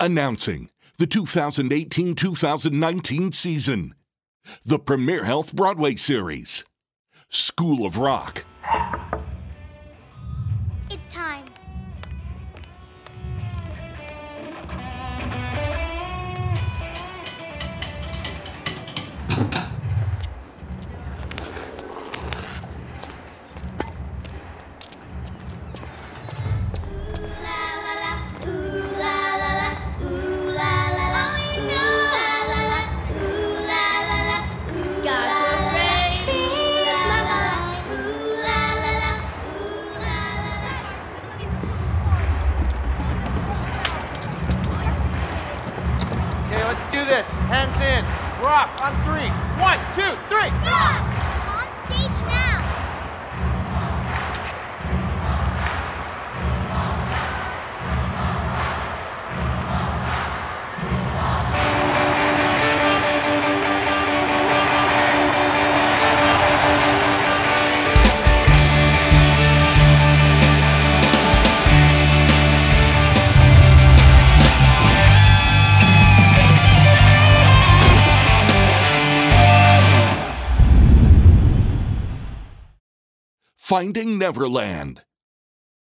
Announcing the 2018 2019 season, the Premier Health Broadway series, School of Rock. Finding Neverland.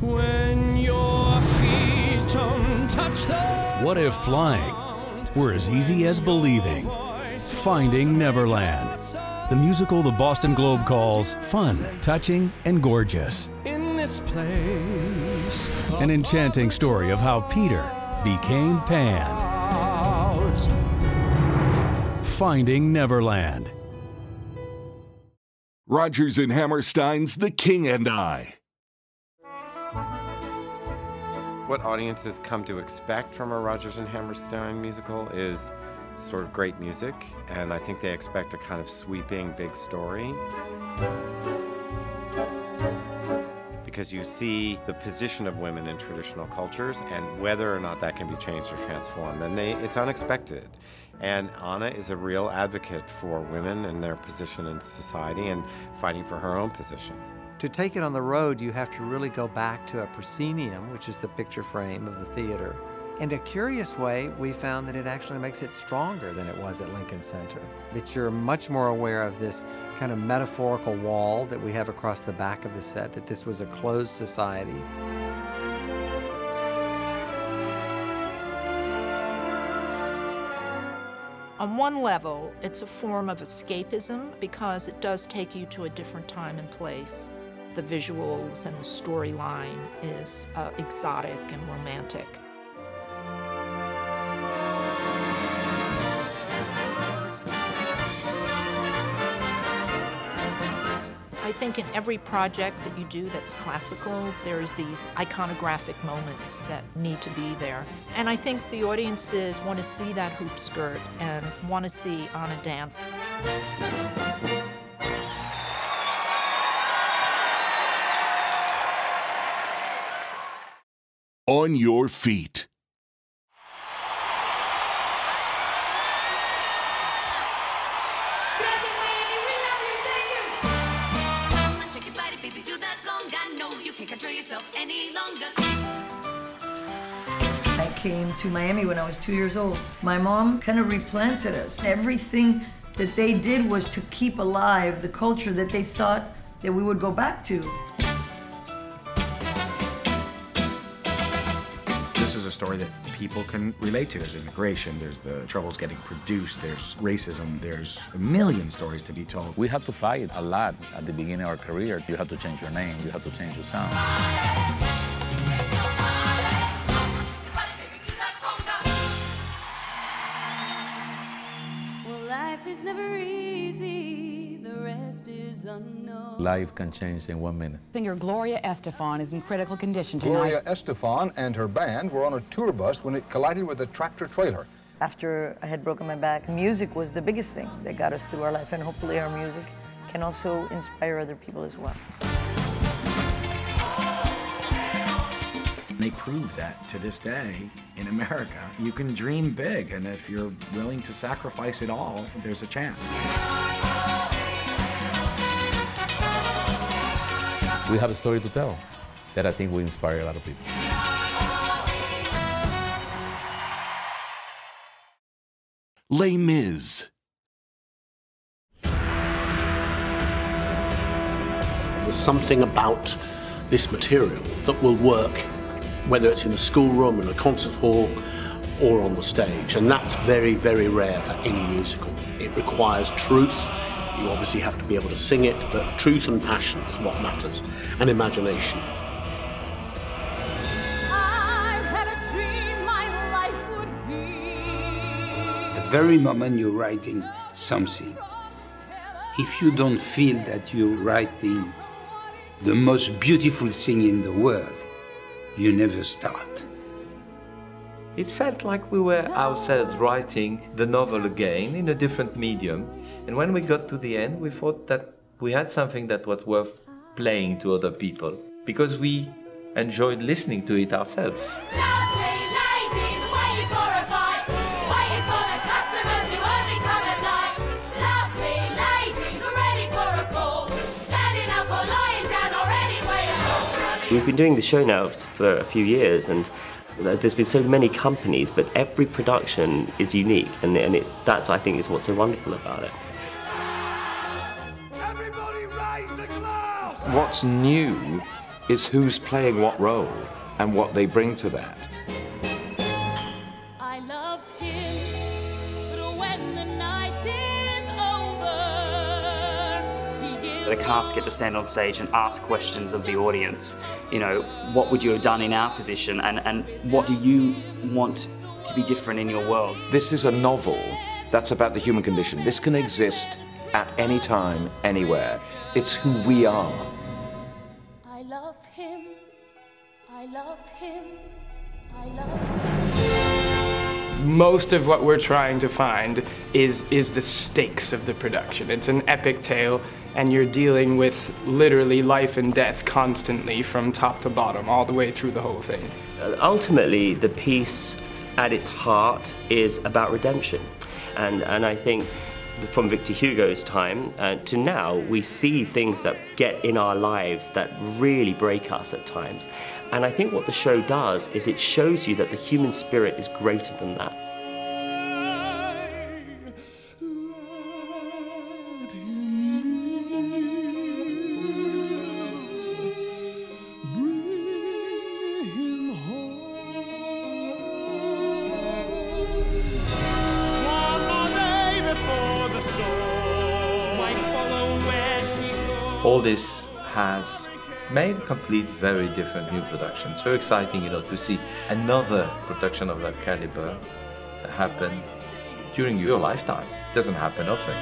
When your feet don't touch the What if flying were as easy as believing? Finding Neverland, the musical the Boston Globe calls fun, touching, and gorgeous. in this place. An enchanting story of how Peter became Pan. Finding Neverland. Rodgers and Hammerstein's The King and I. What audiences come to expect from a Rodgers and Hammerstein musical is sort of great music, and I think they expect a kind of sweeping big story. Because you see the position of women in traditional cultures and whether or not that can be changed or transformed. And they, it's unexpected. And Anna is a real advocate for women and their position in society and fighting for her own position. To take it on the road, you have to really go back to a proscenium, which is the picture frame of the theater. In a curious way, we found that it actually makes it stronger than it was at Lincoln Center. That you're much more aware of this kind of metaphorical wall that we have across the back of the set, that this was a closed society. On one level, it's a form of escapism because it does take you to a different time and place. The visuals and the storyline is uh, exotic and romantic. Think in every project that you do that's classical, there's these iconographic moments that need to be there. And I think the audiences want to see that hoop skirt and want to see Anna dance. On your feet. Miami when I was two years old. My mom kind of replanted us. Everything that they did was to keep alive the culture that they thought that we would go back to. This is a story that people can relate to. There's immigration, there's the troubles getting produced, there's racism, there's a million stories to be told. We had to fight a lot at the beginning of our career. You had to change your name, you had to change your sound. Life is never easy. The rest is unknown. Life can change in one minute. Singer Gloria Estefan is in critical condition tonight. Gloria Estefan and her band were on a tour bus when it collided with a tractor trailer. After I had broken my back, music was the biggest thing that got us through our life, and hopefully our music can also inspire other people as well. They prove that to this day in America, you can dream big, and if you're willing to sacrifice it all, there's a chance. We have a story to tell that I think will inspire a lot of people. Les Mis. There's something about this material that will work, whether it's in a schoolroom, in a concert hall, or on the stage. And that's very, very rare for any musical. It requires truth. You obviously have to be able to sing it, but truth and passion is what matters, and imagination. The very moment you're writing something, if you don't feel that you're writing the most beautiful thing in the world, you never start. It felt like we were ourselves writing the novel again in a different medium. And when we got to the end, we thought that we had something that was worth playing to other people because we enjoyed listening to it ourselves. We've been doing the show now for a few years, and there's been so many companies, but every production is unique, and, and it, that's I think is what's so wonderful about it. What's new is who's playing what role and what they bring to that. The cast get to stand on stage and ask questions of the audience. You know, what would you have done in our position and, and what do you want to be different in your world? This is a novel that's about the human condition. This can exist at any time, anywhere. It's who we are. I love him. I love him. I love him. Most of what we're trying to find is is the stakes of the production. It's an epic tale and you're dealing with literally life and death constantly from top to bottom, all the way through the whole thing. Uh, ultimately, the piece at its heart is about redemption. And, and I think from Victor Hugo's time uh, to now, we see things that get in our lives that really break us at times. And I think what the show does is it shows you that the human spirit is greater than that. All this has made complete very different new productions. Very exciting, you know, to see another production of that caliber happen during your lifetime. It doesn't happen often.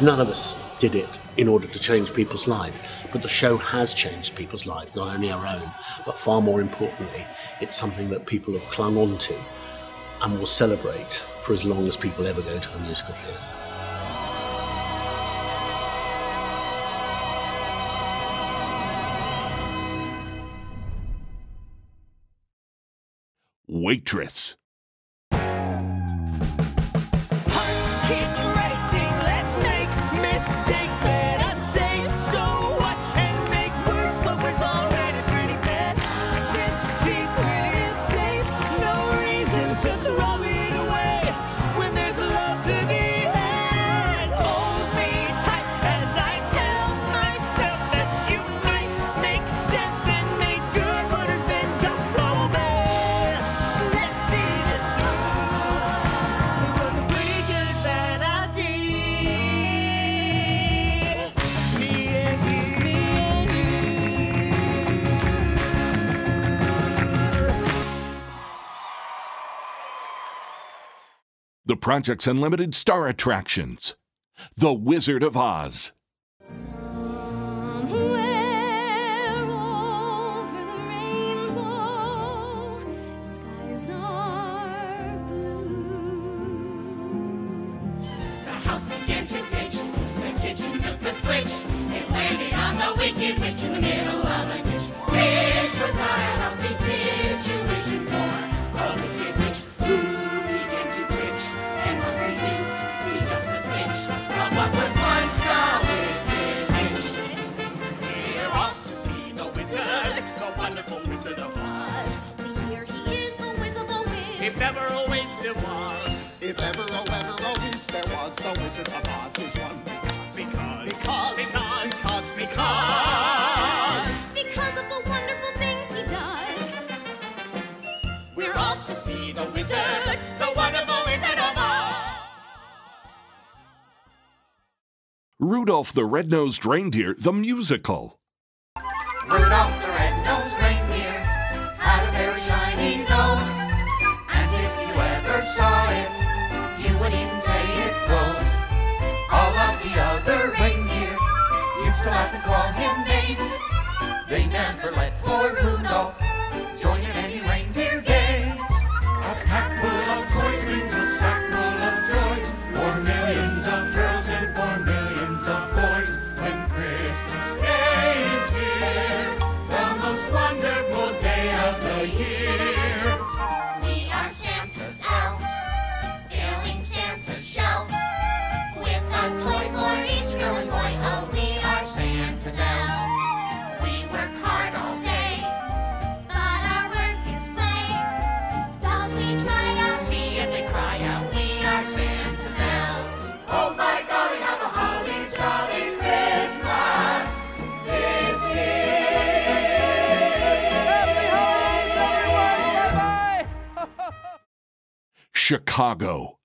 None of us did it in order to change people's lives, but the show has changed people's lives, not only our own, but far more importantly, it's something that people have clung on to and will celebrate for as long as people ever go to the musical theatre. Waitress. Projects Unlimited star attractions The Wizard of Oz. Ever a waste there was. If ever, oh, ever a waste there was, the Wizard of Oz is one. Because, because, because, because, because. Because of the wonderful things he does. We're off to see the wizard, the wonderful Wizard of Oz. Rudolph the Red-Nosed Reindeer, the musical. Rudolph the red-nosed saw it, you would even say it glows. All of the other reindeer used to laugh and call him names. They never let poor Rudolph Chicago.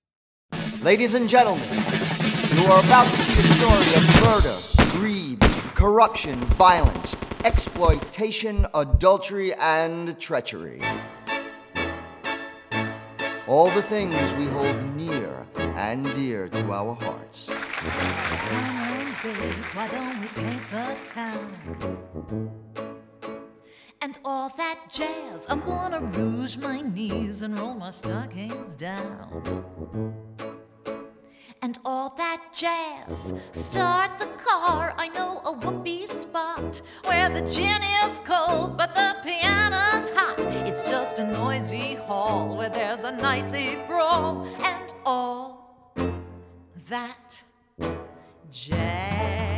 Ladies and gentlemen, you are about to see a story of murder, greed, corruption, violence, exploitation, adultery, and treachery. All the things we hold near and dear to our hearts. Why don't we paint the town? And all that jazz, I'm gonna rouge my knees and roll my stockings down. And all that jazz, start the car. I know a whoopee spot where the gin is cold, but the piano's hot. It's just a noisy hall where there's a nightly brawl and all that jazz.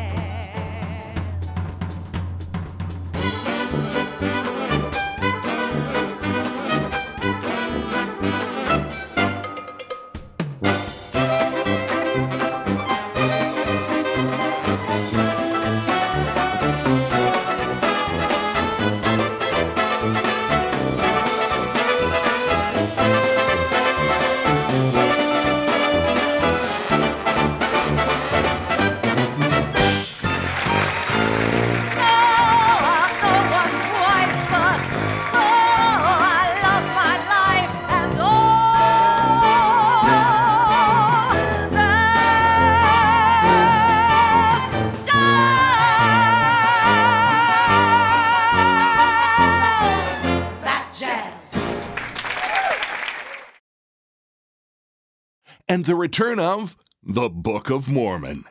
And the return of the Book of Mormon.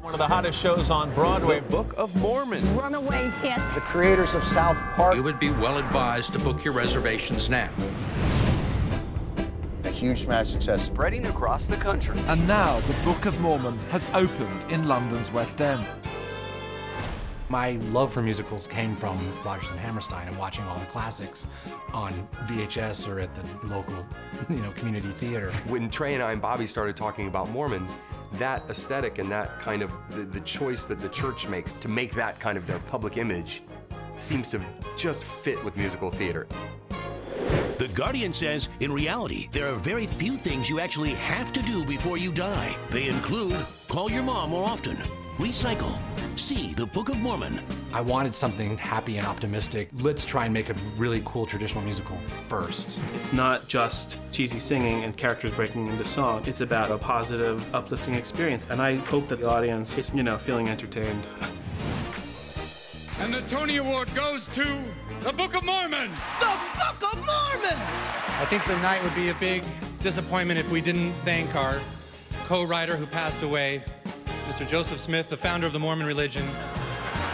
One of the hottest shows on Broadway, Book of Mormon. Runaway hit. The creators of South Park. You would be well advised to book your reservations now. A huge smash success. Spreading across the country. And now the Book of Mormon has opened in London's West End. My love for musicals came from Rodgers and Hammerstein and watching all the classics on VHS or at the local, you know, community theater. When Trey and I and Bobby started talking about Mormons, that aesthetic and that kind of the, the choice that the church makes to make that kind of their public image seems to just fit with musical theater. The Guardian says, in reality, there are very few things you actually have to do before you die. They include call your mom more often, recycle, see the Book of Mormon. I wanted something happy and optimistic. Let's try and make a really cool traditional musical first. It's not just cheesy singing and characters breaking into song. It's about a positive, uplifting experience. And I hope that the audience is, you know, feeling entertained. And the Tony Award goes to the Book of Mormon. The Book of Mormon! I think the night would be a big disappointment if we didn't thank our co-writer who passed away, Mr. Joseph Smith, the founder of the Mormon religion.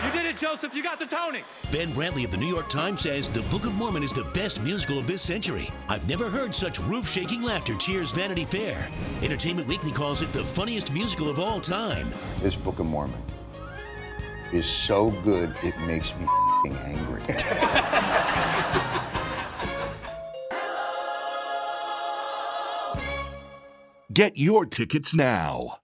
You did it, Joseph. You got the Tony. Ben Brantley of the New York Times says The Book of Mormon is the best musical of this century. I've never heard such roof shaking laughter cheers Vanity Fair. Entertainment Weekly calls it the funniest musical of all time. This Book of Mormon is so good, it makes me angry. Get your tickets now.